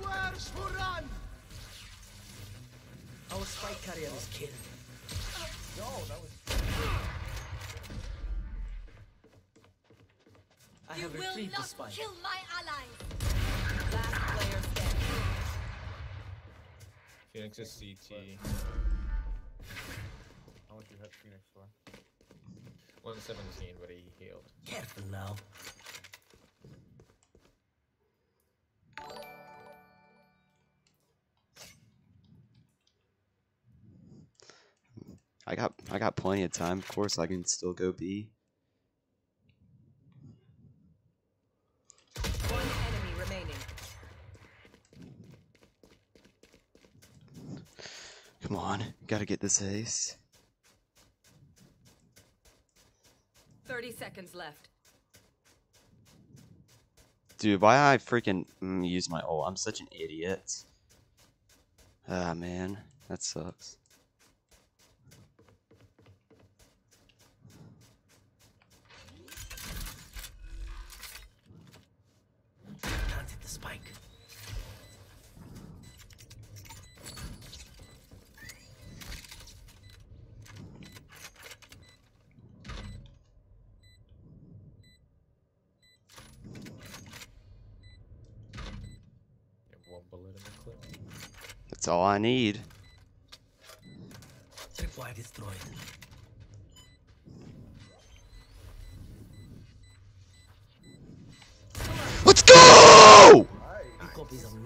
Nowhere to run! Our spike carrier is killed. Yo, that was. I You have will retrieved the not spike. kill my allies. Last player standing. Phoenix is CT. How much you hit Phoenix for? 117, but he healed. Careful now. I got I got plenty of time. Of course, I can still go B. One enemy remaining. Come on, gotta get this ace. 30 seconds left. Dude, why I freaking mm, use my ult? I'm such an idiot. Ah man, that sucks. Planted the spike. You have one bullet in the clip. That's all I need. Tripwire destroyed.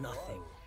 Nothing.